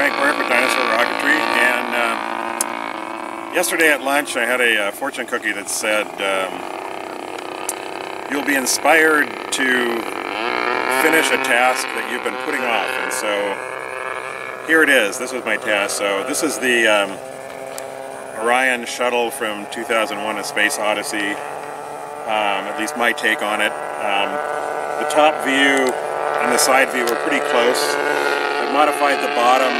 Frank Burke with Dinosaur Rocketry, and um, yesterday at lunch I had a uh, fortune cookie that said um, you'll be inspired to finish a task that you've been putting off, and so here it is. This was my task. So this is the um, Orion shuttle from 2001: A Space Odyssey. Um, at least my take on it. Um, the top view and the side view were pretty close modified the bottom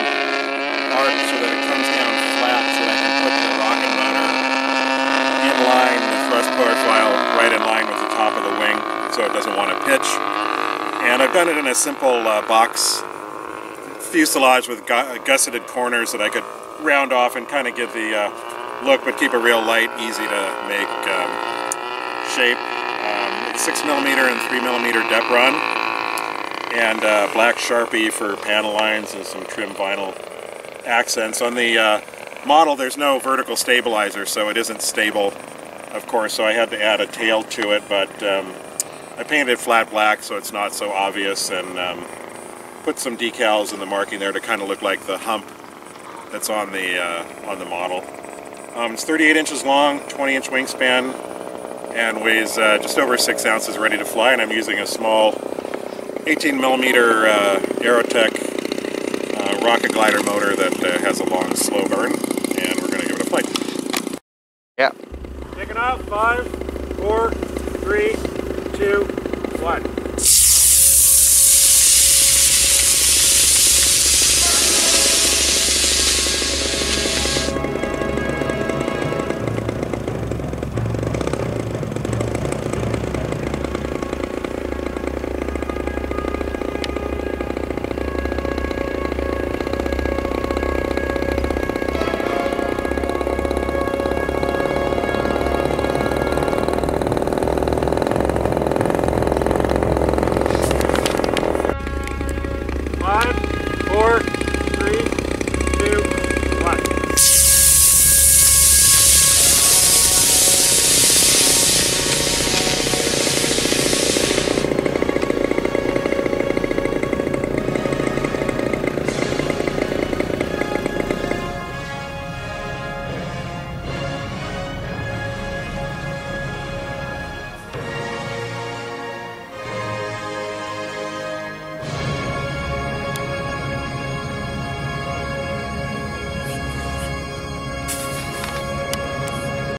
arc so that it comes down flat so that I can put the rocket runner in line, the thrust profile right in line with the top of the wing so it doesn't want to pitch. And I've done it in a simple uh, box fuselage with gu gusseted corners that I could round off and kind of give the uh, look but keep it real light, easy to make um, shape. Um, 6 millimeter and 3 millimeter Depron and uh, black Sharpie for panel lines and some trim vinyl accents. On the uh, model there's no vertical stabilizer so it isn't stable of course so I had to add a tail to it but um, I painted it flat black so it's not so obvious and um, put some decals in the marking there to kind of look like the hump that's on the uh, on the model. Um, it's 38 inches long, 20 inch wingspan and weighs uh, just over 6 ounces ready to fly and I'm using a small 18 millimeter uh, Aerotech uh, rocket glider motor that uh, has a long slow burn, and we're going to give it a flight. Yeah. Taking off, five, four, three, two, one. Five, four,